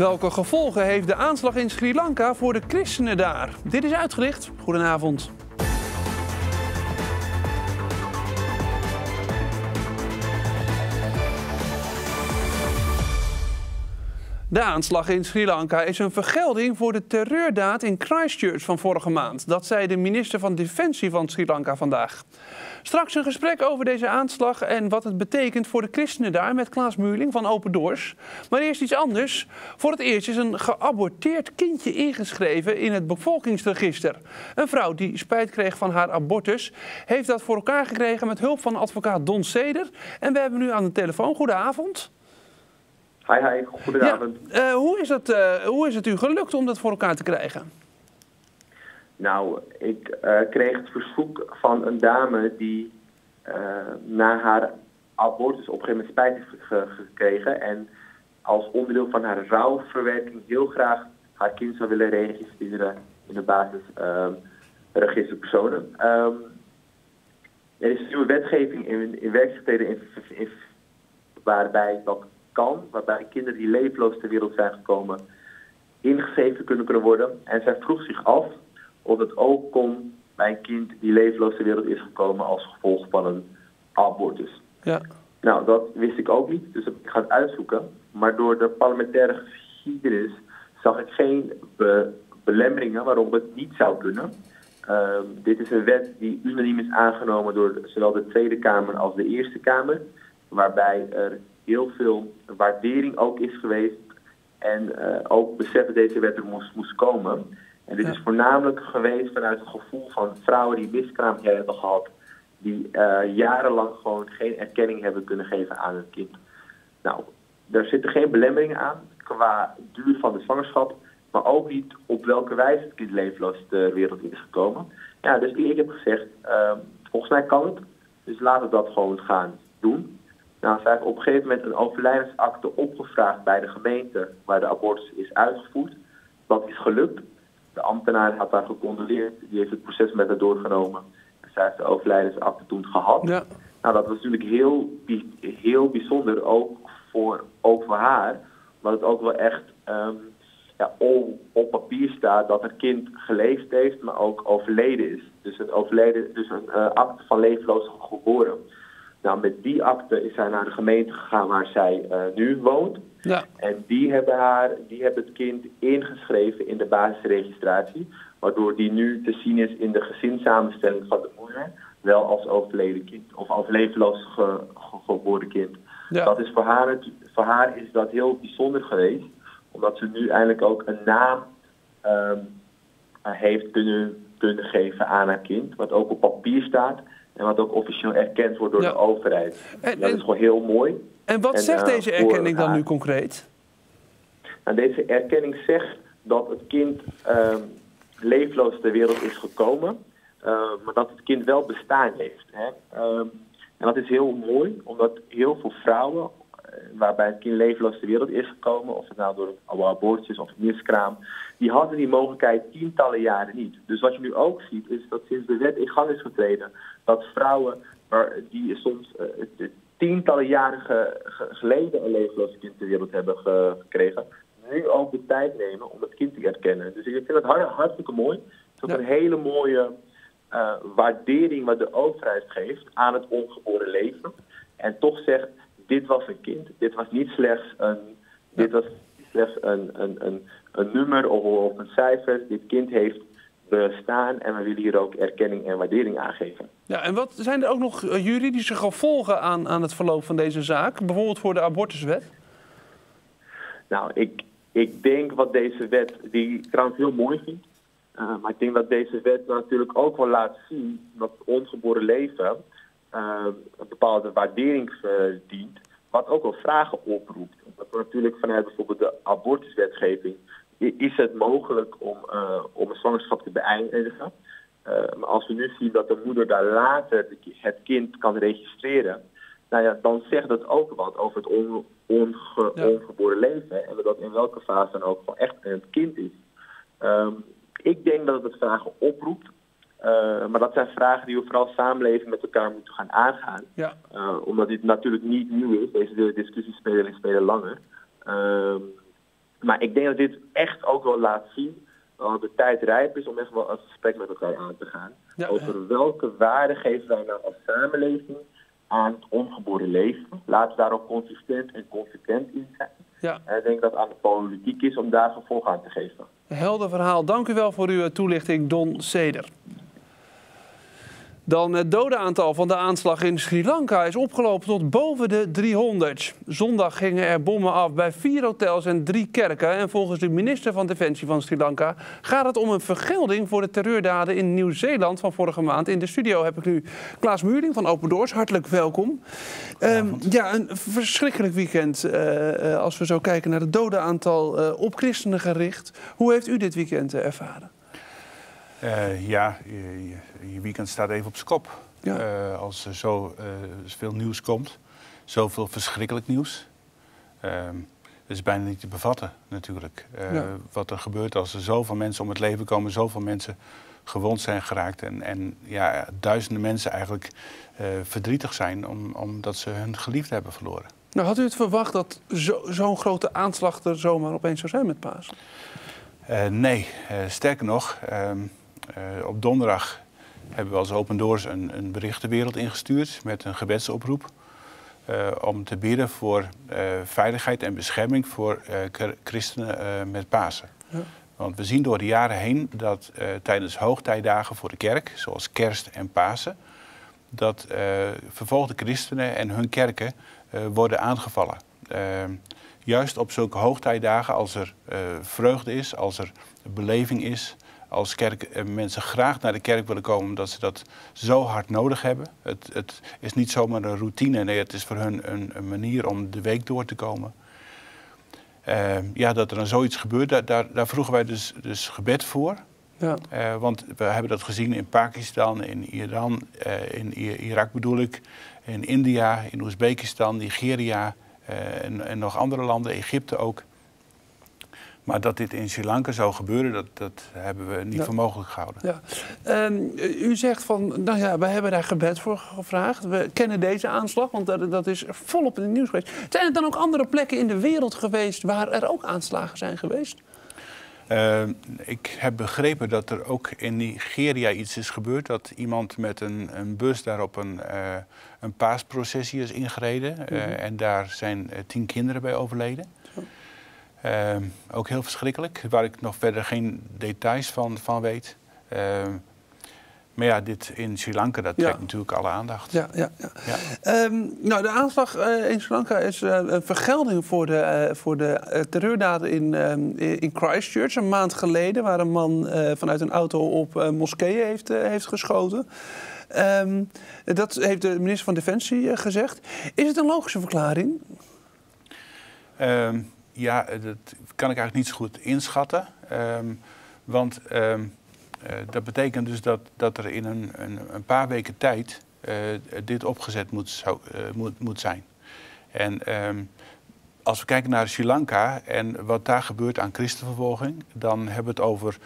Welke gevolgen heeft de aanslag in Sri Lanka voor de christenen daar? Dit is uitgelicht. Goedenavond. De aanslag in Sri Lanka is een vergelding voor de terreurdaad in Christchurch van vorige maand. Dat zei de minister van Defensie van Sri Lanka vandaag. Straks een gesprek over deze aanslag en wat het betekent voor de christenen daar met Klaas Muurling van Open Doors. Maar eerst iets anders. Voor het eerst is een geaborteerd kindje ingeschreven in het bevolkingsregister. Een vrouw die spijt kreeg van haar abortus heeft dat voor elkaar gekregen met hulp van advocaat Don Seder. En we hebben nu aan de telefoon. Goedenavond. Hi, hi, goedenavond. Ja, uh, hoe, is het, uh, hoe is het u gelukt om dat voor elkaar te krijgen? Nou, ik uh, kreeg het verzoek van een dame die na haar abortus op een gegeven moment spijt heeft gekregen. En als onderdeel van haar rouwverwerking heel graag haar kind zou willen registreren in de basis register personen. Um, er is nieuwe wetgeving in, in werkzaamheden in, in, waarbij dat kan, waarbij kinderen die leefloos ter wereld zijn gekomen ingegeven kunnen, kunnen worden. En zij vroeg zich af of het ook kon bij een kind die ter wereld is gekomen als gevolg van een abortus. Ja. Nou, dat wist ik ook niet, dus ik ga het uitzoeken. Maar door de parlementaire geschiedenis zag ik geen be belemmeringen waarom het niet zou kunnen. Uh, dit is een wet die unaniem is aangenomen door zowel de Tweede Kamer als de Eerste Kamer. Waarbij er heel veel waardering ook is geweest. En uh, ook besef dat deze wet er moest, moest komen. En dit ja. is voornamelijk geweest vanuit het gevoel van vrouwen die miskraam hebben gehad. Die uh, jarenlang gewoon geen erkenning hebben kunnen geven aan hun kind. Nou, daar zitten geen belemmeringen aan qua duur van de zwangerschap. Maar ook niet op welke wijze het kind leefloos de wereld in is gekomen. Ja, dus ik heb gezegd, uh, volgens mij kan het. Dus laten we dat gewoon gaan doen. Nou, zij heeft op een gegeven moment een overlijdensakte opgevraagd bij de gemeente waar de abortus is uitgevoerd. Dat is gelukt. De ambtenaar had daar gecondoleerd. Die heeft het proces met haar doorgenomen. En zij heeft de overlijdensakte toen gehad. Ja. Nou, dat was natuurlijk heel, heel bijzonder, ook voor, ook voor haar. Want het ook wel echt um, ja, op, op papier staat dat het kind geleefd heeft, maar ook overleden is. Dus een, overleden, dus een uh, akte van leefloos geboren. Nou, met die akte is zij naar de gemeente gegaan waar zij uh, nu woont. Ja. En die hebben, haar, die hebben het kind ingeschreven in de basisregistratie. Waardoor die nu te zien is in de gezinssamenstelling van de moeder. Wel als overleden kind. Of als leefloos ge, ge, geboren kind. Ja. Dat is voor, haar, voor haar is dat heel bijzonder geweest. Omdat ze nu eindelijk ook een naam um, heeft kunnen, kunnen geven aan haar kind. Wat ook op papier staat. En wat ook officieel erkend wordt door Ja. de overheid. En- dat is gewoon heel mooi. En wat En, zegt eh, deze erkenning dan haar- nu concreet? Nou, deze erkenning zegt dat het kind ehm, leefloos ter wereld is gekomen, eh, maar dat het kind wel bestaan heeft. Hè? Ehm, en dat is heel mooi, omdat heel veel vrouwen, waarbij het kind leefloos ter wereld is gekomen, of het nou door een abortus of miskraam, die hadden die mogelijkheid tientallen jaren niet. Dus wat je nu ook ziet, is dat sinds de wet in gang is getreden, dat vrouwen waar, die soms eh, tientallen jaren ge- ge- geleden een leefloos kind ter wereld hebben ge- gekregen, nu ook de tijd nemen om het kind te erkennen. Dus ik vind het hart- hartstikke mooi. Het is ook een hele mooie eh, waardering wat de overheid geeft aan het ongeboren leven. En toch zegt, dit was een kind. Dit was niet slechts een, dit was slechts een, een, een, een nummer of, of een cijfer. Dit kind heeft bestaan en we willen hier ook erkenning en waardering aan geven. Ja, en wat zijn er ook nog eh, juridische gevolgen aan, aan het verloop van deze zaak? Bijvoorbeeld voor de abortuswet? Nou, ik, ik denk wat deze wet, die ik trouwens heel mooi vind, uh, maar ik denk dat deze wet natuurlijk ook wel laat zien dat ongeboren leven uh, een bepaalde waardering verdient, wat ook wel vragen oproept. Dat we natuurlijk vanuit bijvoorbeeld de abortuswetgeving is het mogelijk om, uh, om een zwangerschap te beëindigen. Uh, maar als we nu zien dat de moeder daar later het kind kan registreren, nou ja, dan zegt dat ook wat over het on, onge, ja. ongeboren leven. En dat in welke fase dan ook gewoon echt een kind is. Um, ik denk dat het vragen oproept. Uh, maar dat zijn vragen die we vooral samenleving met elkaar moeten gaan aangaan. Ja. Uh, omdat dit natuurlijk niet nieuw is. Deze discussies spelen, spelen langer. Um, Maar ik denk dat dit echt ook wel laat zien dat de tijd rijp is om echt wel een gesprek met elkaar aan te gaan. over welke waarde geven wij nou als samenleving aan het ongeboren leven. Laten we daar ook consistent en consequent in zijn. Ja. En ik denk dat het aan de politiek is om daar vervolg aan te geven. Helder verhaal. Dank u wel voor uw toelichting, Don Seder. Dan het dodenaantal van de aanslag in Sri Lanka is opgelopen tot boven de 300. Zondag gingen er bommen af bij vier hotels en drie kerken. En volgens de minister van Defensie van Sri Lanka gaat het om een vergelding voor de terreurdaden in Nieuw-Zeeland van vorige maand. In de studio heb ik nu Klaas Muurling van Open Doors. Hartelijk welkom. Um, ja, een verschrikkelijk weekend uh, als we zo kijken naar het dodenaantal uh, op christenen gericht. Hoe heeft u dit weekend ervaren? Uh, ja, je, je, weekend staat even op zijn kop. Uh, als er zo uh, veel nieuws komt, zoveel verschrikkelijk nieuws. Ehm, het is bijna niet te bevatten natuurlijk. Ja. Wat er gebeurt als er zoveel mensen om het leven komen, zoveel mensen gewond zijn geraakt. En, en ja, duizenden mensen eigenlijk verdrietig zijn om, omdat ze hun geliefde hebben verloren. Nou, had u het verwacht dat zo'n zo grote aanslag er zomaar opeens zou zijn met Pasen? nee, sterker nog. Ehm, op donderdag hebben we als Open Doors een, een bericht de wereld ingestuurd met een gebedsoproep. Uh, om te bidden voor uh, veiligheid en bescherming voor christenen met Pasen. Ja. Want we zien door de jaren heen dat tijdens hoogtijdagen voor de kerk, zoals kerst en Pasen, dat vervolgde christenen en hun kerken worden aangevallen. juist op zulke hoogtijdagen, als er vreugde is, als er beleving is, als kerk, eh, mensen graag naar de kerk willen komen omdat ze dat zo hard nodig hebben. Het, het is niet zomaar een routine, nee, het is voor hun een, een manier om de week door te komen. Uh, ja, dat er dan zoiets gebeurt, daar, daar, daar vroegen wij dus, dus gebed voor. Ja. Uh, want we hebben dat gezien in Pakistan, in Iran, uh, in Irak bedoel ik, in India, in Oezbekistan, Nigeria en, en nog andere landen, Egypte ook. Maar dat dit in Sri Lanka zou gebeuren, dat, dat hebben we niet voor mogelijk gehouden. Ja. Ehm, u zegt van, nou ja, we hebben daar gebed voor gevraagd. We kennen deze aanslag, want dat, dat is volop in het nieuws geweest. Zijn er dan ook andere plekken in de wereld geweest waar er ook aanslagen zijn geweest? Ehm, ik heb begrepen dat er ook in Nigeria iets is gebeurd. Dat iemand met een, een bus daar op een, uh, een paasprocessie is ingereden. Eh, mhm. en daar zijn eh, tien kinderen bij overleden. Ehm, ook heel verschrikkelijk, waar ik nog verder geen details van, van weet. Ehm, maar ja, dit in Sri Lanka, dat trekt natuurlijk alle aandacht. Ja, ja, ja. ja. Ehm, nou, de aanslag uh, in Sri Lanka is uh, een vergelding voor de, uh, voor de terreurdaden in, in Christchurch. Een maand geleden, waar een man vanuit een auto op moskeeën heeft, heeft geschoten. dat heeft de minister van Defensie gezegd. Is het een logische verklaring? Ja, eh, dat kan ik eigenlijk niet zo goed inschatten. Um, want um, uh, dat betekent dus dat, dat er in een, een, een paar weken tijd uh, dit opgezet moet, zou, moet, moet zijn. En um, als we kijken naar Sri Lanka en wat daar gebeurt aan christenvervolging, dan hebben we het over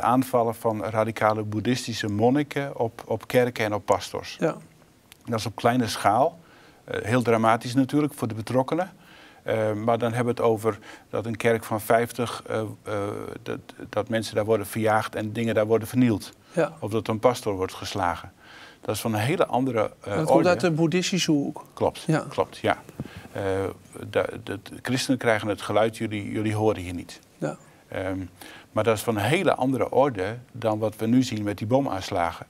aanvallen van radicale boeddhistische monniken op, op kerken en op pastors. Ja. Dat is op kleine schaal. heel dramatisch natuurlijk voor de betrokkenen. Uh, maar dan hebben we het over dat een kerk van 50, uh, uh, dat, dat, mensen daar worden verjaagd en dingen daar worden vernield. Ja. Of dat een pastor wordt geslagen. Dat is van een hele andere uh, Dat komt uit de boeddhistische hoek. Klopt, ja. klopt, ja. De, de, de, christenen krijgen het geluid, jullie, jullie horen hier niet. Ja. Um, maar dat is van een hele andere orde dan wat we nu zien met die bomaanslagen.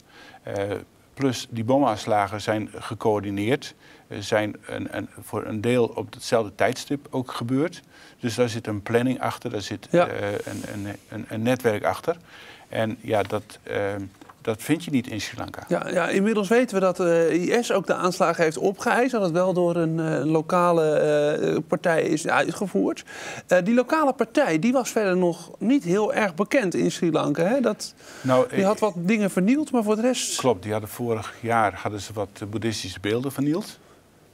plus die bomaanslagen zijn gecoördineerd zijn een, een, voor een deel op hetzelfde tijdstip ook gebeurd. Dus daar zit een planning achter, daar zit uh, een, een, een, netwerk achter. En ja, dat, uh, dat vind je niet in Sri Lanka. Ja, ja inmiddels weten we dat uh, IS ook de aanslagen heeft opgeëist. Dat het wel door een lokale partij is uitgevoerd. die lokale partij die was verder nog niet heel erg bekend in Sri Lanka. Hè? Dat, nou, die had wat dingen vernield, maar voor de rest... Klopt, die hadden vorig jaar hadden ze wat boeddhistische beelden vernield.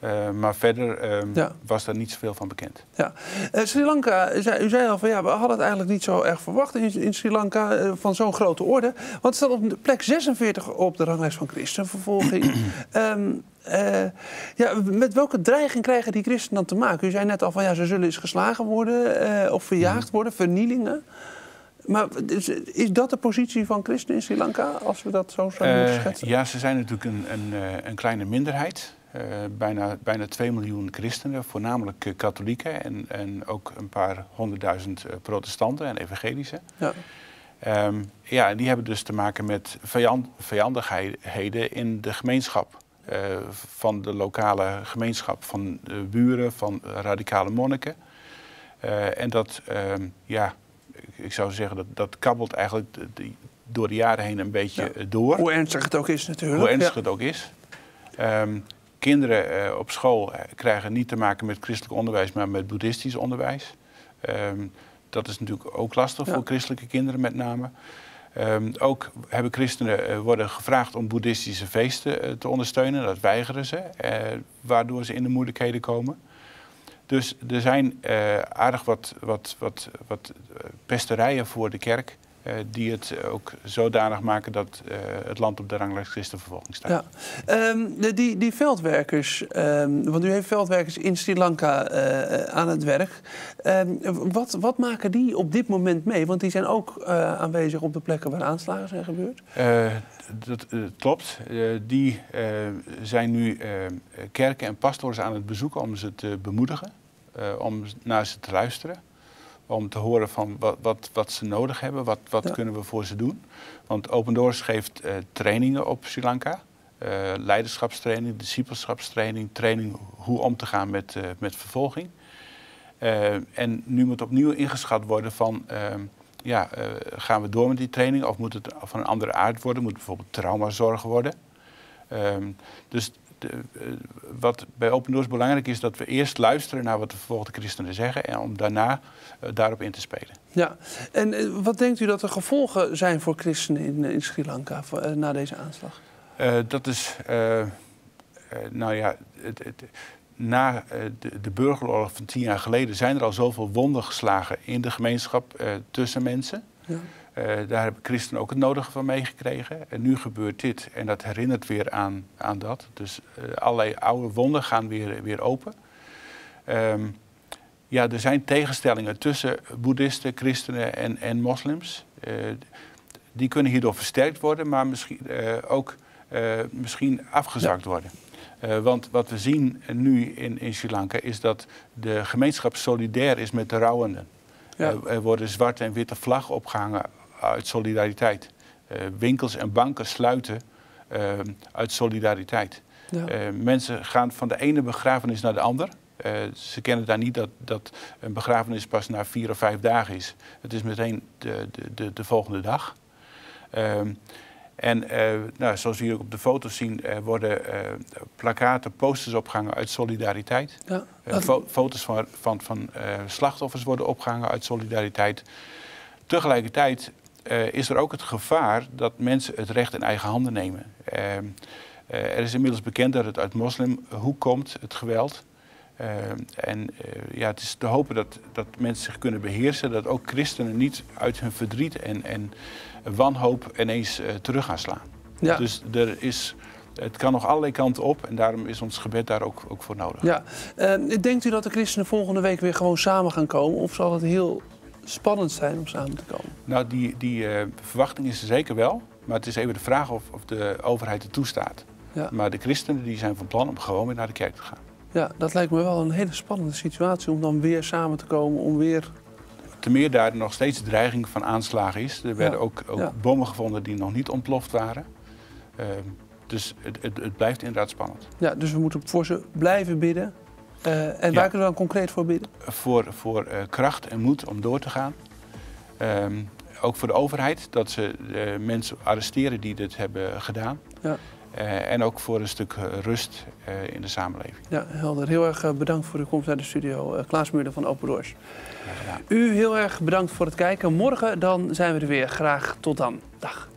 Uh, maar verder uh, was daar niet zoveel van bekend. Ja. Uh, Sri Lanka, u zei, u zei, al van ja, we hadden het eigenlijk niet zo erg verwacht in, in Sri Lanka uh, van zo'n grote orde. Want het staat op plek 46 op de ranglijst van christenvervolging. um, Eh, ja, met welke dreiging krijgen die christenen dan te maken? U zei net al van ja, ze zullen eens geslagen worden of verjaagd mhm. worden, vernielingen. Maar is, is, dat de positie van christenen in Sri Lanka, als we dat zo zouden uh, schetsen? Ja, ze zijn natuurlijk een, een, een kleine minderheid. Bijna, bijna 2 miljoen christenen, voornamelijk katholieken en, en ook een paar honderdduizend protestanten en evangelische. Ja. Um, ja, die hebben dus te maken met vijand, vijandigheden in de gemeenschap. Van de lokale gemeenschap, van de buren, van radicale monniken. En dat, uh, ja, ik zou zeggen, dat, dat kabbelt eigenlijk de, door de jaren heen een beetje ja. door. Hoe ernstig het ook is natuurlijk. Hoe ernstig ja. het ook is. Um, kinderen op school krijgen niet te maken met christelijk onderwijs, maar met boeddhistisch onderwijs. Um, dat is natuurlijk ook lastig voor christelijke kinderen met name. Um, ook hebben christenen uh, worden gevraagd om boeddhistische feesten uh, te ondersteunen. Dat weigeren ze, uh, waardoor ze in de moeilijkheden komen. Dus er zijn aardig wat, wat, wat, wat pesterijen voor de kerk. Uh, die het ook zodanig maken dat uh, het land op de ranglijst christenvervolging staat. Ja. Um, die, die veldwerkers, um, want u heeft veldwerkers in Sri Lanka uh, aan het werk. Um, wat, wat maken die op dit moment mee? Want die zijn ook aanwezig op de plekken waar aanslagen zijn gebeurd. dat klopt. die zijn nu kerken en pastors aan het bezoeken om ze te bemoedigen, om naar ze te luisteren om te horen van wat, wat, wat ze nodig hebben, wat, wat kunnen we voor ze doen. Want Open Doors geeft uh, trainingen op Sri Lanka. Uh, leiderschapstraining, discipelschapstraining, training hoe om te gaan met, uh, met vervolging. en nu moet opnieuw ingeschat worden van, ehm, ja, gaan we door met die training of moet het van een andere aard worden? Moet het bijvoorbeeld traumazorg worden? Ehm, dus de, wat bij Open Doors belangrijk is, dat we eerst luisteren naar wat de vervolgde christenen zeggen en om daarna uh, daarop in te spelen. Ja, en uh, wat denkt u dat de gevolgen zijn voor christenen in, in Sri Lanka voor, uh, na deze aanslag? dat is, nou ja, het, het, na de, de, burgeroorlog van tien jaar geleden zijn er al zoveel wonden geslagen in de gemeenschap tussen mensen. Ja. Daar hebben christenen ook het nodige van meegekregen. En nu gebeurt dit en dat herinnert weer aan, aan dat. Dus allerlei oude wonden gaan weer, weer open. Um, ja, er zijn tegenstellingen tussen boeddhisten, christenen en, en moslims. Uh, die kunnen hierdoor versterkt worden, maar misschien, ook misschien afgezakt ja. worden. want wat we zien nu in, in Sri Lanka is dat de gemeenschap solidair is met de rouwenden. Ja. er worden zwarte en witte vlaggen opgehangen uit solidariteit. winkels en banken sluiten uit solidariteit. Ja. mensen gaan van de ene begrafenis naar de andere. Uh, ze kennen daar niet dat, dat een begrafenis pas na vier of vijf dagen is. Het is meteen de, de, de, de volgende dag. Um, en uh, nou, zoals ook op de foto's zien, uh, worden plakaten, posters opgehangen uit solidariteit. Ja. Fo foto's van, van, van slachtoffers worden opgehangen uit solidariteit. Tegelijkertijd is er ook het gevaar dat mensen het recht in eigen handen nemen. Ehm, er is inmiddels bekend dat het uit moslimhoek komt, het geweld. Uh, en uh, ja, het is te hopen dat, dat mensen zich kunnen beheersen, dat ook christenen niet uit hun verdriet en, en wanhoop ineens terug gaan slaan. Ja. Dus er is, het kan nog allerlei kanten op en daarom is ons gebed daar ook, ook voor nodig. Ja. denkt u dat de christenen volgende week weer gewoon samen gaan komen of zal het heel spannend zijn om samen te komen? Nou, die, die verwachting is er zeker wel, maar het is even de vraag of, of de overheid het toestaat. Ja. Maar de christenen die zijn van plan om gewoon weer naar de kerk te gaan. Ja, dat lijkt me wel een hele spannende situatie om dan weer samen te komen, om weer... Ten meer daar nog steeds dreiging van aanslagen is. Er werden ook, ook bommen gevonden die nog niet ontploft waren. Uh, dus het, het, het, blijft inderdaad spannend. Ja, dus we moeten voor ze blijven bidden. Uh, en waar kunnen we dan concreet voor bidden? Voor, voor uh, kracht en moed om door te gaan. Ehm, ook voor de overheid, dat ze mensen arresteren die dit hebben gedaan. Ja. En ook voor een stuk eh, rust in de samenleving. Ja, helder. Heel erg bedankt voor uw komst naar de studio. Klaas Muurder van Open Doors. U heel erg bedankt voor het kijken. Morgen dan zijn we er weer. Graag tot dan. Dag.